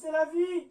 c'est la vie.